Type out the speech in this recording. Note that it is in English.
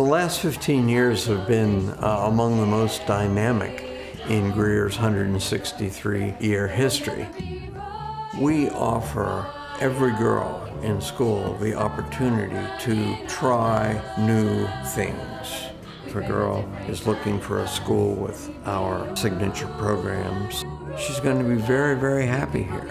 The last 15 years have been uh, among the most dynamic in Grier's 163 year history. We offer every girl in school the opportunity to try new things. If a girl is looking for a school with our signature programs, she's going to be very, very happy here.